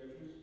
scriptures,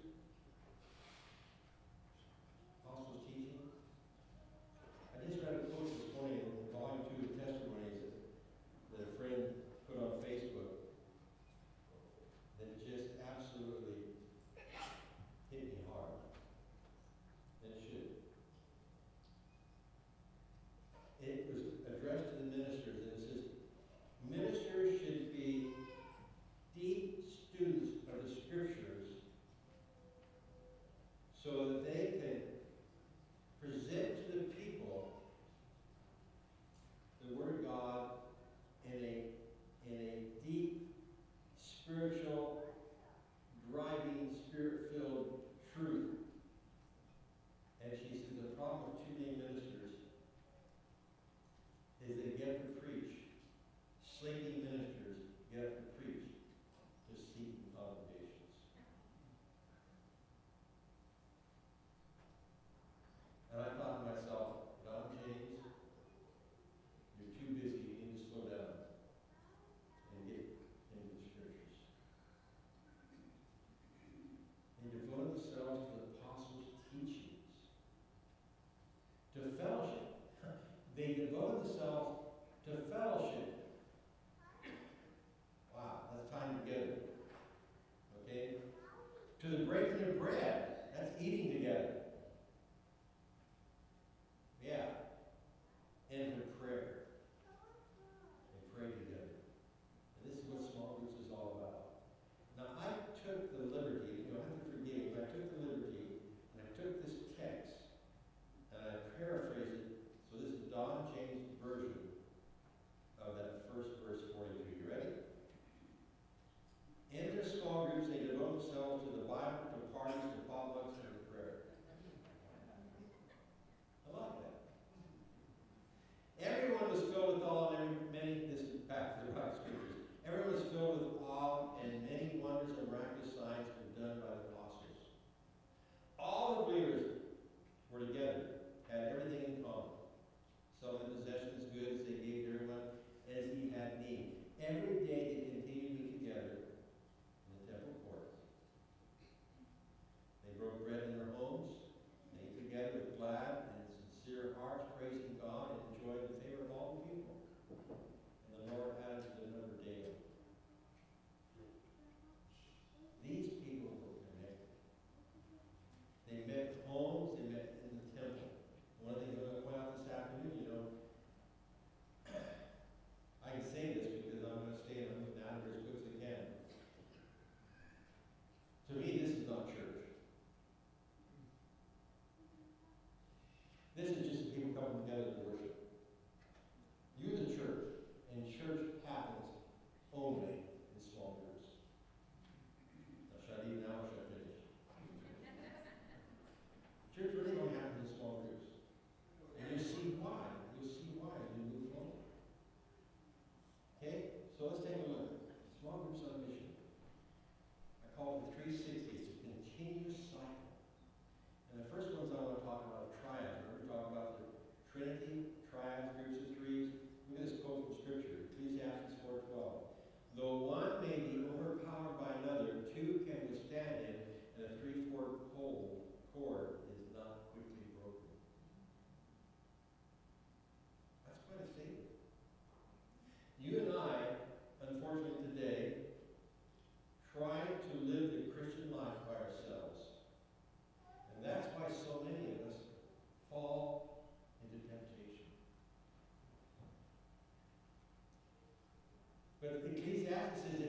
Ecclesiastes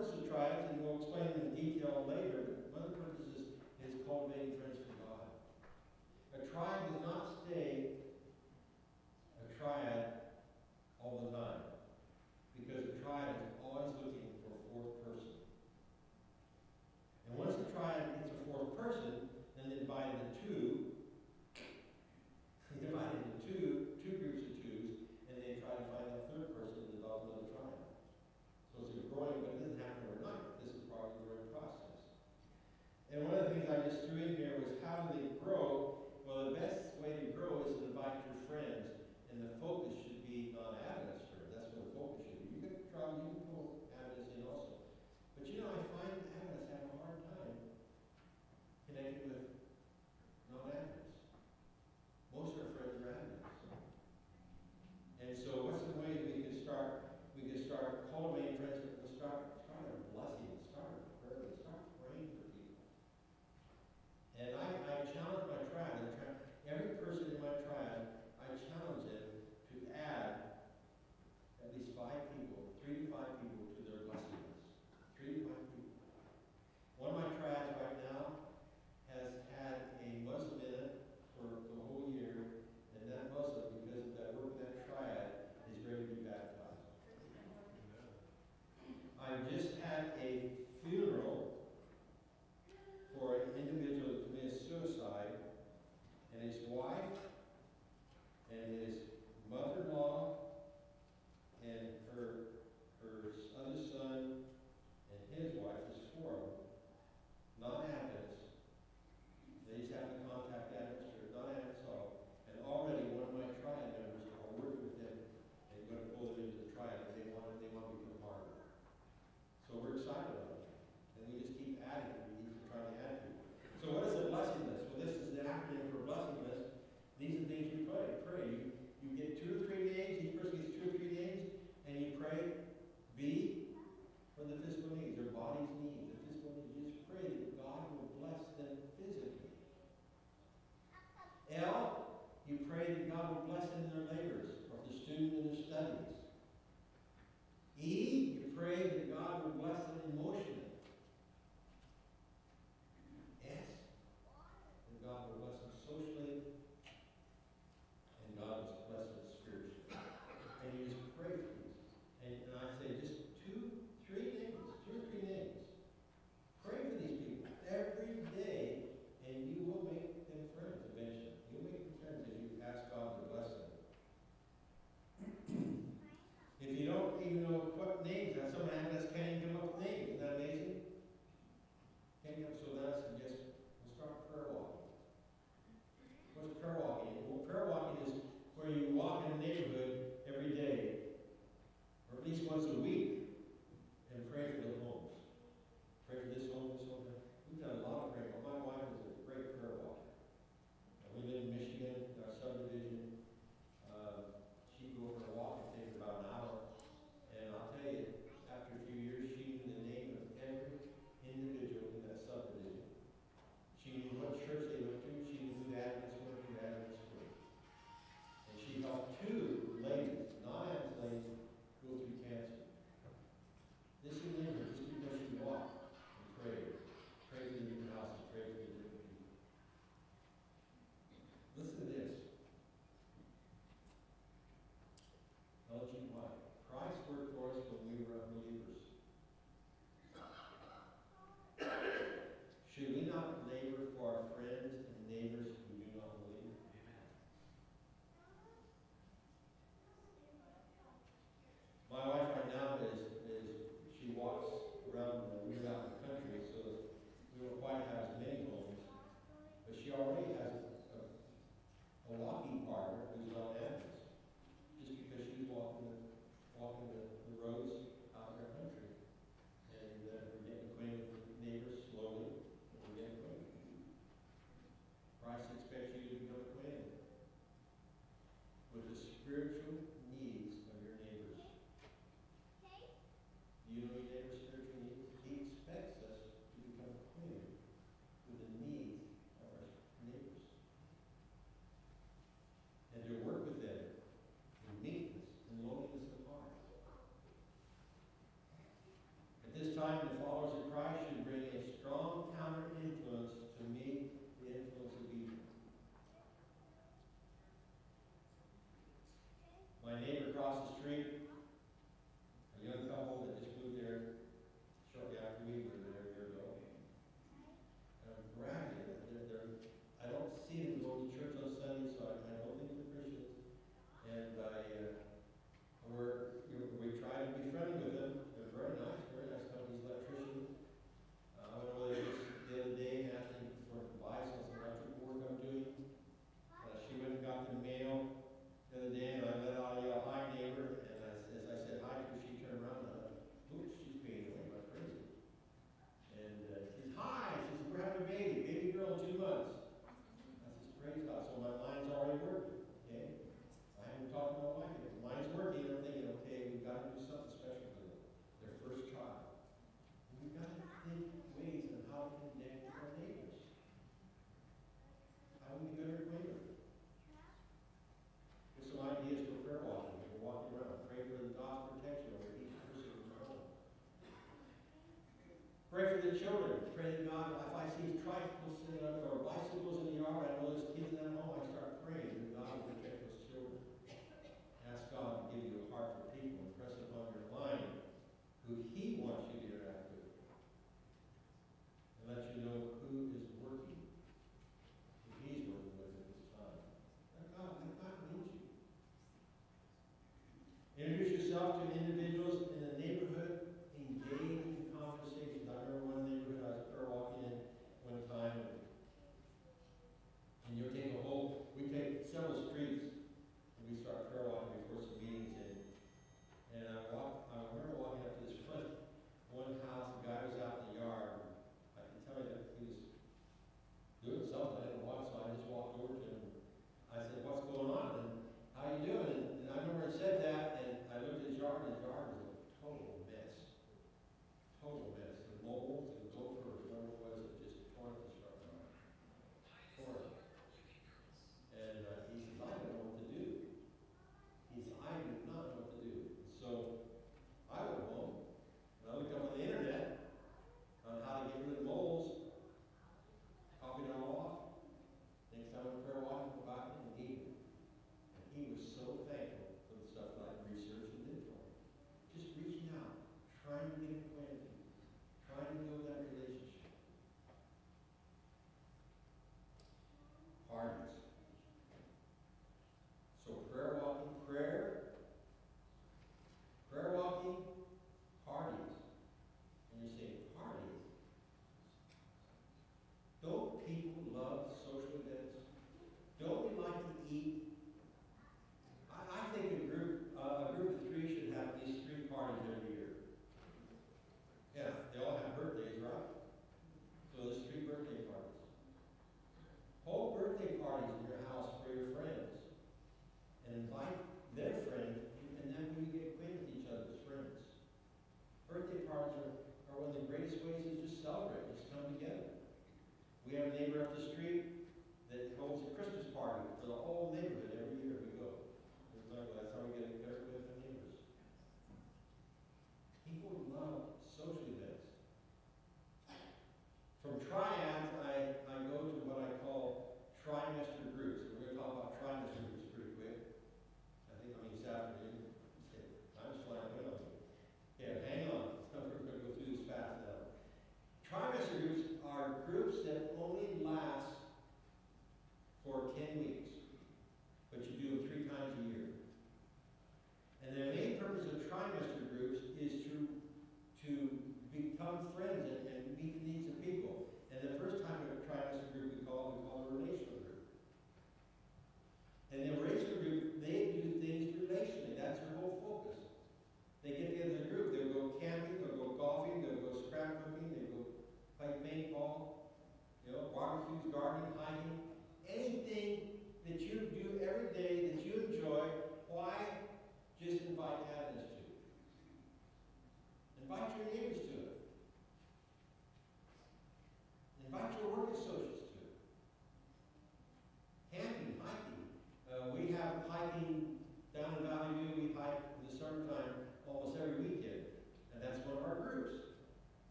purpose of tribes, and we'll explain in detail later, one of the purposes is cultivating friends for God. A tribe is not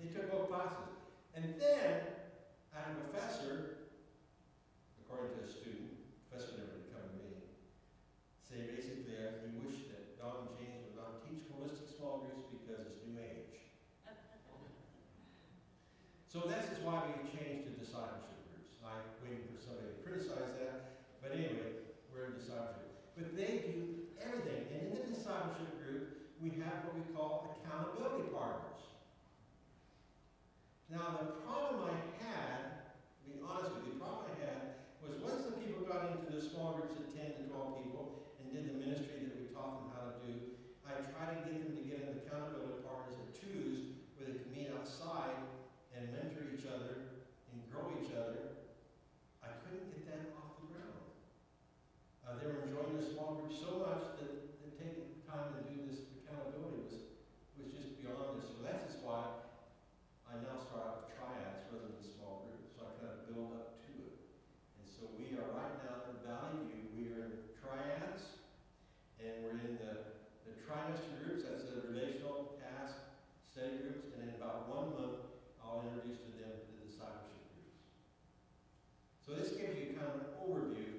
He took both classes. And then I had a professor, according to a student, professor never did come to me, say basically uh, he wished that Don James would not teach holistic small groups because it's new age. so this is why we changed to discipleship groups. I'm waiting for somebody to criticize that, but anyway, we're in discipleship. But they do everything. And in the discipleship group, we have what we call accountability partners. Now, the problem I had, to be honest with you, the problem I had was once the people got into the small groups of 10 to 12 people and did the ministry that we taught them how to do, I tried to get them to get in accountability partners of twos where they could meet outside and mentor each other and grow each other. I couldn't get that off the ground. Uh, they were enjoying the small group so much that, that taking time to do this accountability was, was just beyond this. So that's just why Triads rather than small groups. So I kind of build up to it. And so we are right now in View, we are in triads, and we're in the, the trimester groups, that's the relational task study groups, and in about one month, I'll introduce to them the discipleship groups. So this gives you kind of an overview